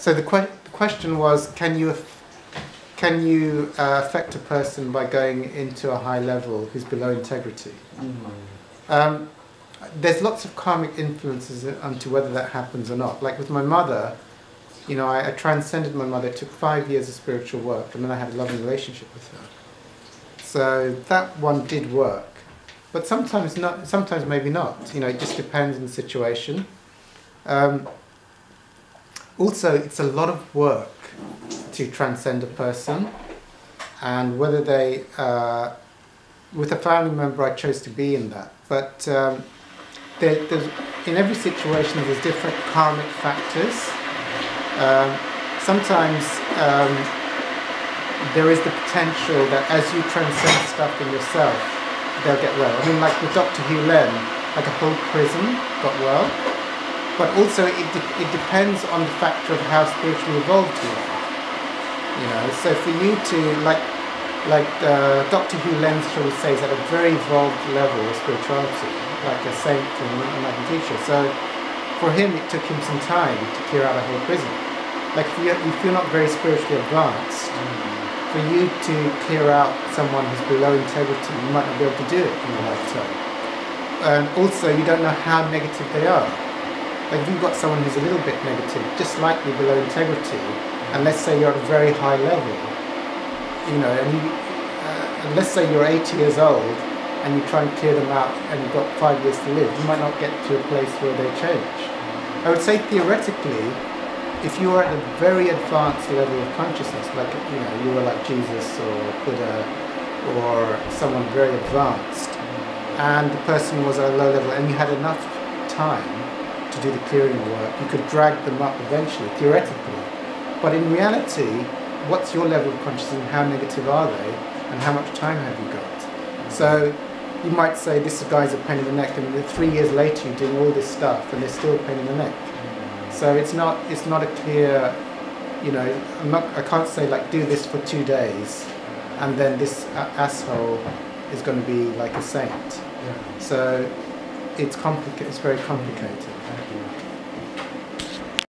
So the, que- the question was, can you can you uh, affect a person by going into a high level who's below integrity? Um, there's lots of karmic influences onto whether that happens or not. Like with my mother, you know, I, I transcended my mother. It took five years of spiritual work, and then I had a loving relationship with her. So that one did work, but sometimes not. Sometimes maybe not. You know, it just depends on the situation. Um, also, it's a lot of work to transcend a person, and whether they, uh, with a family member, I chose to be in that. But um, there, in every situation, there's different karmic factors. Um, sometimes um, there is the potential that as you transcend stuff in yourself, they'll get well. I mean, like with Dr. Hew Len, like a whole prison got well but also it, de- it depends on the factor of how spiritually evolved you are. You know, so for you to like like uh, Dr. Hew Lenz shall we say is at a very evolved level of spirituality, like a saint and a teacher. So for him it took him some time to clear out a whole prison. Like if, you, if you're not very spiritually advanced, mm. for you to clear out someone who's below integrity, you might not be able to do it in your lifetime. And also you don't know how negative they are. Like if you've got someone who's a little bit negative, just slightly below integrity, and let's say you're at a very high level, you know, and you, uh, and let's say you're 80 years old and you try and clear them out and you've got five years to live, you might not get to a place where they change. I would say theoretically, if you are at a very advanced level of consciousness, like you know, you were like Jesus or Buddha or someone very advanced, and the person was at a low level, and you had enough time to do the clearing work. You could drag them up eventually, theoretically. But in reality, what's your level of consciousness and how negative are they and how much time have you got? So you might say this guy's a pain in the neck and three years later you're doing all this stuff and they're still a pain in the neck. Mm. So it's not it's not a clear you know, I'm not, I can't say like do this for two days and then this asshole is going to be like a saint. So it's complicated. It's very complicated. 何?